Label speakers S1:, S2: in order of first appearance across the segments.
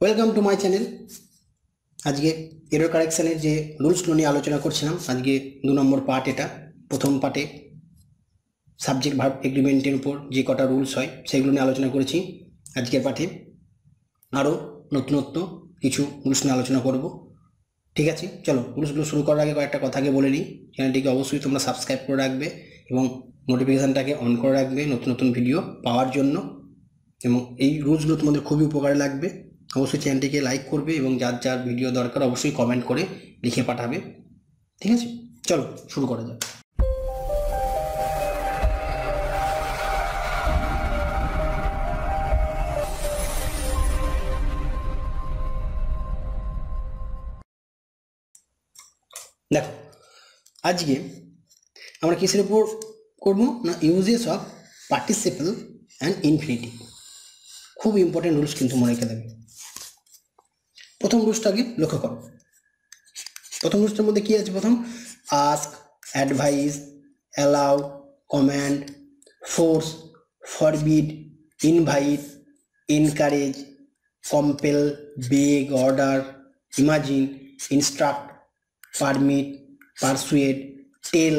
S1: Welcome to my channel আজকে error কারেকশানের যে রুলসগুলো নিয়ে আলোচনা করছিলাম, আজকে দু নম্বর পার্ট এটা। প্রথম পার্টে সাবজেক্ট ভার্ব এগ্রিমেন্টের উপর যে কটা রুলস হয়, সেগুলো নিয়ে আলোচনা করেছি আজকের পাঠে আরও নতুনত্ব কিছু রুলস নিয়ে আলোচনা করব। ঠিক আছে? চলো রুলসগুলো শুরু করার আগে কয়েকটা কথা আগে বলে নিই। চ্যানেলটিকে অবশ্যই তোমরা সাবস্ক্রাইব করে রাখবে এবং নোটিফিকেশানটাকে অন করে রাখবে নতুন নতুন ভিডিও পাওয়ার জন্য। এবং এই রুলসগুলো তোমাদের খুবই উপকারে লাগবে। অবশ্যই চ্যানেলটিকে লাইক করবে এবং যার যার ভিডিও দরকার অবশ্যই কমেন্ট করে লিখে পাঠাবে। ঠিক আছে? চলো, শুরু করা যাক। দেখো, আজকে আমরা কিসের উপর করব? না uses of participle and infinitive খুব ইম্পর্টেন্ট রুলস কিন্তু মনে রেখে দেবে। প্রথম রুলসটাকে লক্ষ্য করো। প্রথম রুলসটার মধ্যে কী আছে প্রথম? Ask, advise, allow command force, forbid, invite, encourage, compel, beg, order, imagine, instruct, permit, persuade, tell,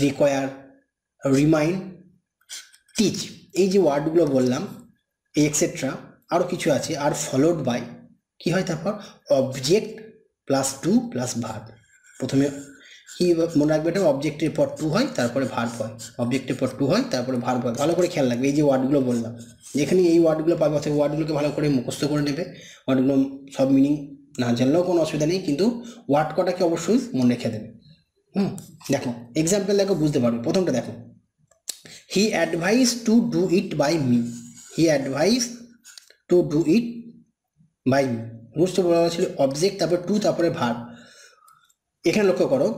S1: require, remind, teach. এই যে ওয়ার্ডগুলো বললাম এক্সেট্রা আরও কিছু আছে। আর ফলোড বাই কি হয় তারপর? Object plus to plus verb প্রথমে কি মনে রাখবে এটা? অবজেক্টের পর টু হয়, তারপরে ভার্ব হয়। অবজেক্টের পর টু হয়, তারপরে ভার্ব হয়। ভালো করে খেয়াল রাখবে, এই যে ওয়ার্ডগুলো বললাম। যেখানে এই ওয়ার্ডগুলো পাবে অথবা ওয়ার্ডগুলোকে ভালো করে মুখস্থ করে নেবে। ওয়ার্ডগুলো সব মিনিং না জানলেও কোনো অসুবিধা নেই, কিন্তু ওয়ার্ড কটাকে অবশ্যই মনে রেখে দেবে। হুম, দেখো এক্সাম্পল দেখো, বুঝতে পারবে। প্রথমটা দেখো। He advise to do it by me he advise to do it by রুলসটা বলা ছিল অবজেক্ট তারপর টু তারপরে ভার এখানে লক্ষ্য করো,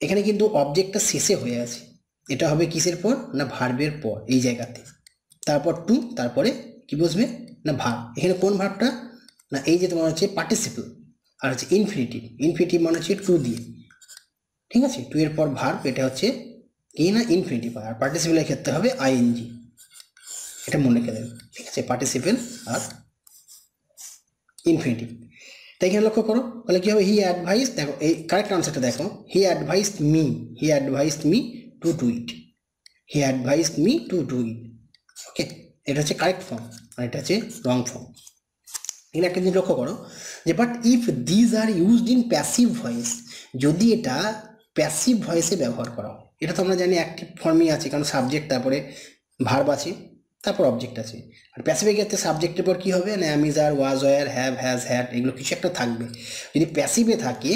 S1: এখানে কিন্তু অবজেক্টটা শেষে হয়ে আছে। এটা হবে কিসের পর? না ভার্বের পর, এই জায়গাতে। তারপর টু তারপরে কি বসবে? না ভার্ব এখানে কোন ভার্বটা না, এই যে তোমার হচ্ছে পার্টিসিপল আর হচ্ছে ইনফিনিটিভ ইনফিনিটিভ মানে হচ্ছে টু দিয়ে। ঠিক আছে? টু এর পর ভার্ব এটা হচ্ছে কি না ইনফিনিটিভ আর পার্টিসিপেলের ক্ষেত্রে হবে আইএনজি এটা মনে রেখে দেবে। ঠিক আছে? পার্টিসিপেল আর ইনফিনিটিভ তাই এখানে লক্ষ্য করো, তাহলে কী হবে? হি অ্যাডভাইস দেখো, এই কারেক্ট আনসারটা দেখো। He advise me he advise me to do it he advise me to do it okay এটা হচ্ছে কারেক্ট ফর্ম আর এটা হচ্ছে রং ফর্ম এখানে একটা জিনিস লক্ষ্য করো, যে but if these are used in passive voice যদি এটা প্যাসিভ ভয়েসে ব্যবহার করা, এটা তো আমরা জানি অ্যাক্টিভ ফর্মই আছে, কারণ সাবজেক্ট তারপরে ভার্ব আছে। তারপর অবজেক্ট আছে। আর প্যাসিভের ক্ষেত্রে সাবজেক্টের পর কী হবে? না am is are was were have has had এগুলো কিছু একটা থাকবে। যদি প্যাসিভে থাকে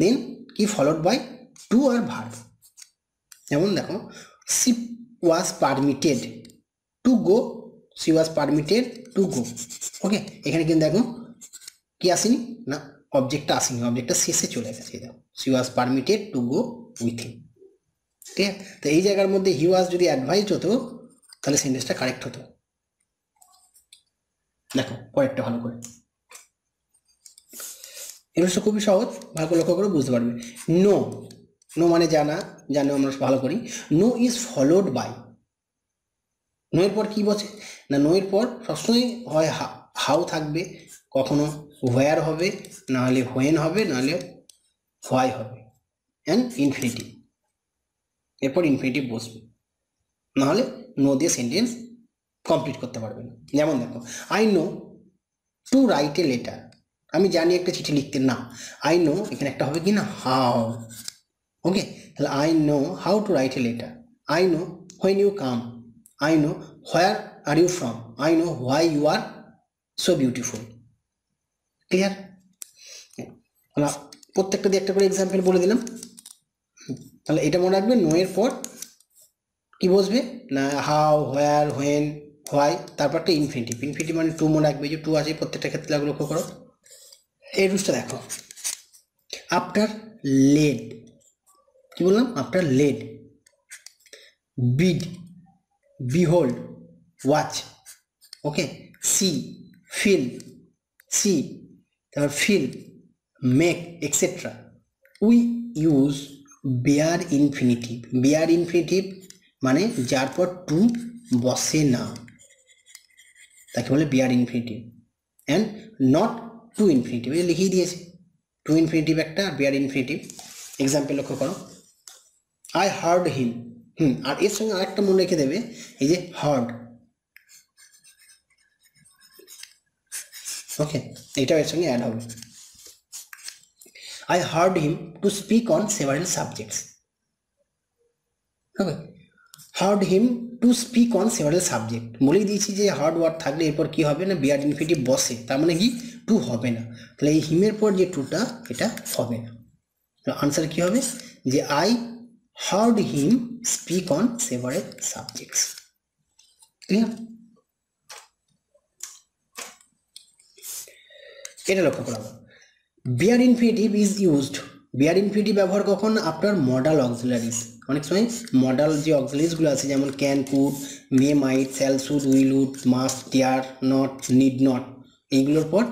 S1: দেন কি ফলোড বাই টু আর ভার্ব যেমন দেখো she was permitted to go she was permitted to go okay এখানে কিন্তু দেখো, কি আসেনি? না অবজেক্টটা আসেনি। অবজেক্টটা শেষে চলে গেছে দেখো she was permitted to go with him ঠিক আছে তো এই জায়গার মধ্যে হি ওয়াজ যদি অ্যাডভাইস হতো তাহলে সেন্টেন্সটা কারেক্ট হতো। দেখো পরেরটা ভালো করে। এটা খুবই সহজ, ভালো করে লক্ষ্য করে বুঝতে পারবে। নো নো মানে জানা জানো আমরা ভালো করি। Know is followed by know এর পর কী বসে? না নো এর পর সবসময় হয় হাউ থাকবে, কখনো হোয়ার হবে নাহলে হোয়েন হবে নাহলে হোয়াই হবে। অ্যান্ড ইনফিনিটিভ এরপর ইনফিনিটিভ বসবে। নাহলে নো দিয়ে সেন্টেন্স কমপ্লিট করতে পারবে না যেমন দেখো I know to write a letter আমি জানি একটা চিঠি লিখতে না। আই নো এখানে একটা হবে কি না? হাউ ওকে তাহলে I know how to write a letter I know when you come I know where are you from I know why you are so beautiful clear প্রত্যেকটা দিয়ে একটা করে এক্সাম্পল বলে দিলাম। তাহলে এটা মনে রাখবে নো এর পর কি বসবে? না হাউ হোয়ার হোয়েন হোয়াই তারপর একটা ইনফিনিটিভ ইনফিনিটিভ মানে টু মনে রাখবে যে টু আছে, প্রত্যেকটা ক্ষেত্রে লক্ষ্য করো। এই রুলসটা দেখো। আফটার লেড কি বললাম? After let bid behold watch okay see feel see তারপর feel make etcetera we use bare infinitive bare infinitive মানে যার পর টু বসে না। তাকে বলে bare infinitive and not to infinitive এই লিখিয়ে দিয়েছে। টু ইনফিনিটিভ একটা বিয়ার ইনফিনিটিভ এক্সাম্পল লক্ষ্য করো। আই হার্ড হিম হুম, আর এর সঙ্গে আরেকটা মনে রেখে দেবে, এই যে হার্ড ওকে এটাও এর সঙ্গে অ্যাড হবে। I heard him to speak on several subjects heard him to speak on several subject বলেই দিয়েছি যে হার্ড ওয়ার্ড থাকলে এরপর কি হবে না? বিয়ার ইনফিনিটিভ বসে। তার মানে কি? টু হবে না। তাহলে এই হিমের পর যে টুটা এটা হবে না। আনসার কি হবে? যে I heard him speak on several subjects এটা লক্ষ্য করা। Bare infinitive is used bare infinitive ব্যবহার কখন? আপনার মডাল অক্সিলারিজ অনেক সময় মডাল যে অক্সিলারিজগুলো আছে, যেমন can could may might shall should will would must dare not need not এইগুলোর পর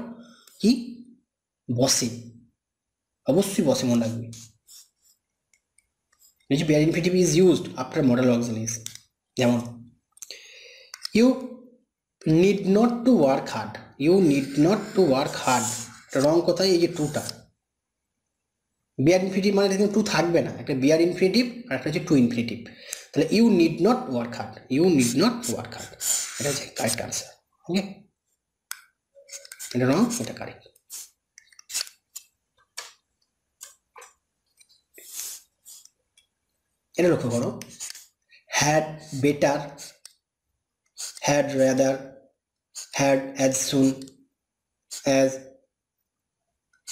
S1: কি? বসে। অবশ্যই বসে মনে রাখবে। যে bare infinitive is used after modal auxiliaries যেমন you need not to work hard you need not to work hard wrong কোথায় এই যে টুটা বিয়ার ইনফিনিটিভ মানে দেখুন টু থাকবে না। একটা বিয়ার ইনফিনিটিভ আর একটা হচ্ছে টু ইনফিনিটিভ তাহলে you need not work hard you need not work hard এটা হচ্ছে কারেক্ট আনসার ওকে এটা রং এটা কারেক্ট এটা লক্ষ্য করো। Had better had rather, had as soon as,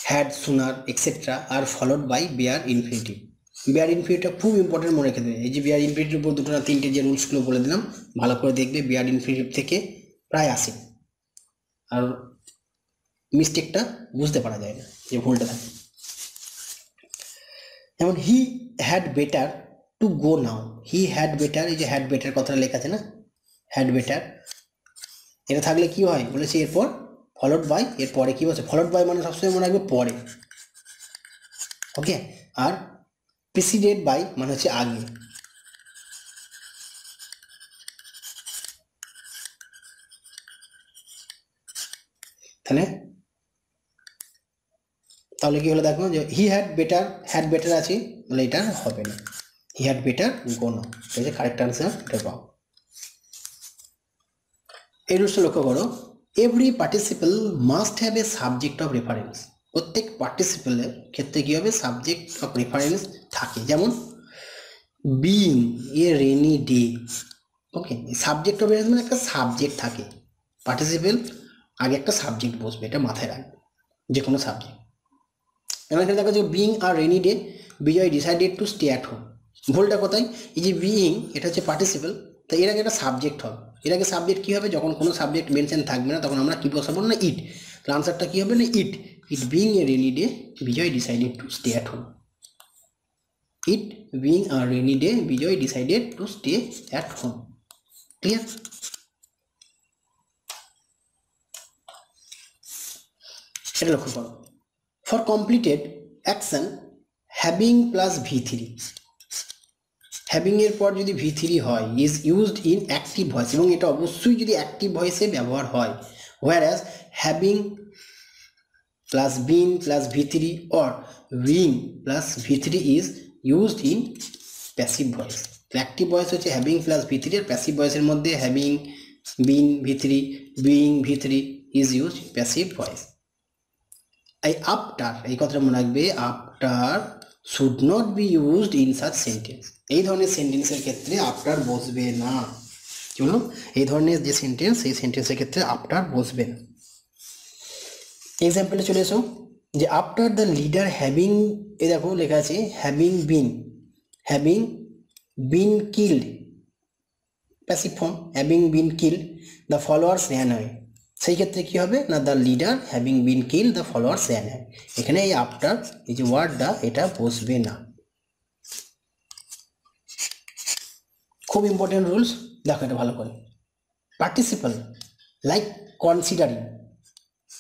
S1: had sooner, etc. are followed by bare infinitive. Bare infinitive খুব important মনে রেখে দেবে এই যে বেয়ার ইনফিনিটিভ উপর দুটো না তিনটে যে রুলসগুলো বলে দিলাম ভালো করে দেখবে বেয়ার ইনফিনিটিভ থেকে প্রায় আসে। আর মিস্টেকটা বুঝতে পারা যায় না যে ভুলটা থাকে। যেমন he had better to go now he had better এই যে হ্যাড বেটার কথাটা লেখা আছে না? হ্যাড বেটার এটা থাকলে কি হয়? বলেছি এরপর ফলোড বাই এর পরে কি বলছে? ফলোড বাই মানে সবসময় মনে রাখবে পরে। ওকে আর প্রিসিডেড বাই মানে হচ্ছে আগে। তাহলে? তাহলে কি হলো দেখো যে he had better had better আছে বলে এটা হবে না। হি হ্যাড বেটার গো না এটা কারেক্ট আনসার এটা পাও। এই রুলসটা লক্ষ্য করো। Every participle must have a subject of reference প্রত্যেক পার্টিসিপেলের ক্ষেত্রে কী হবে? সাবজেক্ট অফ রেফারেন্স থাকে। যেমন being a rainy day okay subject of reference মানে একটা সাবজেক্ট থাকে। পার্টিসিপেল আগে একটা সাবজেক্ট বসবে, এটা মাথায় রাখবে যে কোনো সাবজেক্ট এবার এখানে দেখা যাচ্ছে being R rainy day Bijoy decided to stay at home ভুলটা কোথায়? এই যে বিইং এটা হচ্ছে পার্টিসিপেল তো এর আগে একটা সাবজেক্ট হবে। এর আগে সাবজেক্ট কী হবে? যখন কোনো সাবজেক্ট মেনশন থাকবে না, তখন আমরা কী বসাবো না ইট তাহলে আনসারটা কী হবে না it it being a rainy day Bijoy decided to stay at home it being a rainy day Bijoy decided to stay at home clear সেটা লক্ষ্য করো। For completed action having plus V three having এর পর যদি V three হয় is used in active voice এবং এটা অবশ্যই যদি অ্যাক্টিভ ভয়েসে ব্যবহার হয়। Whereas having plus been plus V three or wing plus V three is used in passive voice active voice হচ্ছে হ্যাভিং প্লাস ভি থ্রি আর প্যাসিভ ভয়েসের মধ্যে having been V three being V three is use passive voice এই after এই কথাটা মনে রাখবে after should not be used in such sentence এই ধরনের সেন্টেন্সের ক্ষেত্রে আফটার বসবে না। কি বলুন এই ধরনের যে সেন্টেন্স সেই সেন্টেন্সের ক্ষেত্রে আফটার বসবে না। এক্সাম্পলে চলে এসো, যে after the leader having a দেখো লেখা আছে having been having been killed passive form having been killed the followers ran হয় সেই ক্ষেত্রে কী হবে? না the leader having been kill the followers ran হয় এখানে এই আফটার এই যে ওয়ার্ডটা এটা বসবে না। খুব ইম্পর্টেন্ট রুলস দেখো এটা ভালো করে। পার্টিসিপাল লাইক কনসিডারিং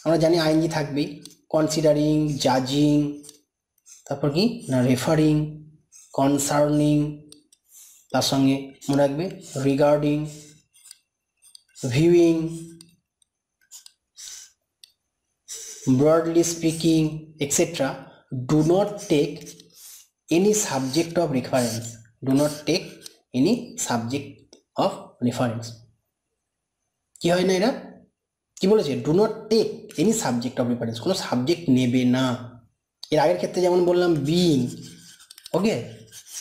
S1: আমরা জানি আইনজি থাকবেই। কনসিডারিং জাজিং তারপর কি? না রেফারিং কনসার্নিং তার সঙ্গে মনে রাখবে। Regarding viewing broadly speaking etc do not take any subject of reference. Do not take any subject of reference. কি হয় না এরা? কি বলেছে? Do not take any subject of reference কোনো সাবজেক্ট নেবে না। এর আগের ক্ষেত্রে যেমন বললাম বিইং ওকে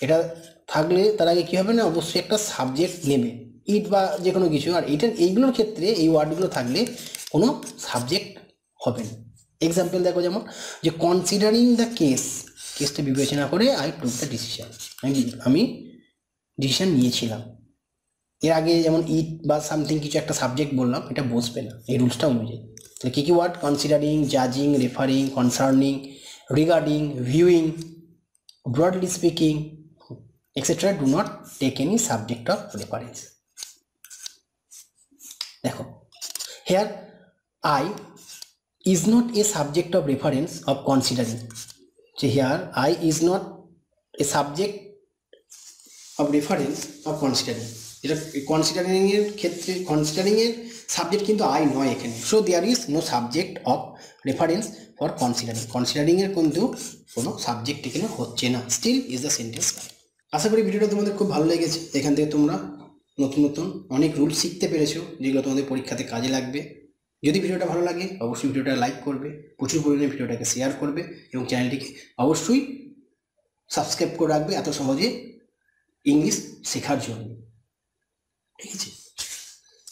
S1: এটা থাকলে তার আগে কী হবে না? অবশ্যই একটা সাবজেক্ট নেবে। ইট বা যে কোনো কিছু। আর এইটার এইগুলোর ক্ষেত্রে এই ওয়ার্ডগুলো থাকলে কোনো সাবজেক্ট হবে না। এক্সাম্পল দেখো যেমন, যে কনসিডারিং দ্য কেস কেসটা বিবেচনা করে আই টুক দ্য ডিসিশন আমি আমি ডিসিশন নিয়েছিলাম। এর আগে যেমন ইট বা সামথিং কিছু একটা সাবজেক্ট বললাম, এটা বসবে না। এই রুলসটা অনুযায়ী। তাহলে কী কী word considering জাজিং referring concerning regarding viewing broadly speaking etcetera do not take any subject of reference দেখো here I is not a subject of reference of considering যে here I is not a subject of reference of considering এটা considering এর ক্ষেত্রে considering এর subject কিন্তু I নয় এখানে। So there is no subject of reference for considering considering এর কিন্তু কোনো সাবজেক্ট এখানে হচ্ছে না। স্টিল ইজ দ্য সেন্টেন্স আশা করি ভিডিওটা তোমাদের খুব ভালো লেগেছে। এখান থেকে তোমরা নতুন নতুন অনেক রুল শিখতে পেরেছ, যেগুলো তোমাদের পরীক্ষাতে কাজে লাগবে। যদি ভিডিওটা ভালো লাগে, অবশ্যই ভিডিওটা লাইক করবে, প্রচুর পরিমাণে ভিডিওটাকে শেয়ার করবে এবং চ্যানেলটিকে অবশ্যই সাবস্ক্রাইব করে রাখবে এত সহজে ইংলিশ শেখার জন্য। ঠিক আছে?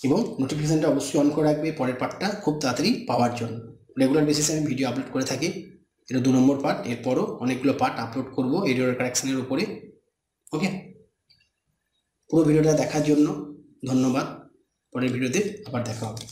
S1: এবং নোটিফিকেশানটা অবশ্যই অন করে রাখবে, পরের পার্টটা খুব তাড়াতাড়ি পাওয়ার জন্য। রেগুলার বেসিসে আমি ভিডিও আপলোড করে থাকি। এটা দু নম্বর পার্ট এরপরও অনেকগুলো পার্ট আপলোড করব এডিওর কারেকশানের উপরে। ওকে পুরো ভিডিওটা দেখার জন্য ধন্যবাদ। পরের ভিডিওতে আবার দেখা হবে।